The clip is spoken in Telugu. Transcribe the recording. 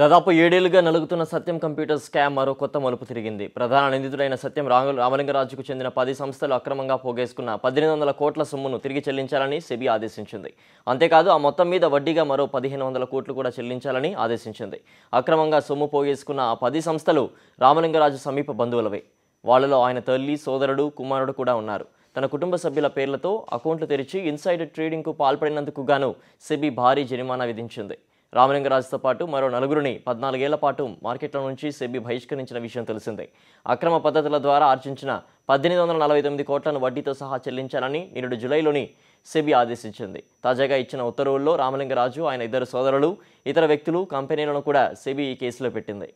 దాదాపు ఏడేళ్ళుగా నలుగుతున్న సత్యం కంప్యూటర్ స్కామ్ మరో కొత్త మలుపు తిరిగింది. ప్రధాన నిందితుడైన సత్యం రాంగు రామలింగరాజుకు చెందిన పది సంస్థలు అక్రమంగా పోగేసుకున్న పద్దెనిమిది వందల కోట్ల సొమ్మును తిరిగి చెల్లించాలని సెబీ ఆదేశించింది. అంతేకాదు ఆ మొత్తం మీద వడ్డీగా మరో పదిహేను వందల కోట్లు కూడా చెల్లించాలని ఆదేశించింది. అక్రమంగా సొమ్ము పోగేసుకున్న ఆ పది సంస్థలు రామలింగరాజు సమీప బంధువులవే. వాళ్ళలో ఆయన తల్లి సోదరుడు కుమారుడు కూడా ఉన్నారు. తన కుటుంబ సభ్యుల పేర్లతో అకౌంట్లు తెరిచి ఇన్సైడ్ ట్రేడింగ్కు పాల్పడినందుకు గాను సెబీ భారీ జరిమానా విధించింది. రామలింగరాజుతో పాటు మరో నలుగురిని పద్నాలుగేళ్ళ పాటు మార్కెట్ల నుంచి సెబీ బహిష్కరించిన విషయం తెలిసిందే. అక్రమ పద్ధతుల ద్వారా ఆర్జించిన పద్దెనిమిది వందల నలభై తొమ్మిది కోట్లను వడ్డీతో సహా చెల్లించాలని నిరుడు జులైలోని సెబీ ఆదేశించింది. తాజాగా ఇచ్చిన ఉత్తర్వుల్లో రామలింగరాజు ఆయన ఇద్దరు సోదరులు ఇతర వ్యక్తులు కంపెనీలను కూడా సెబీ ఈ కేసులో పెట్టింది.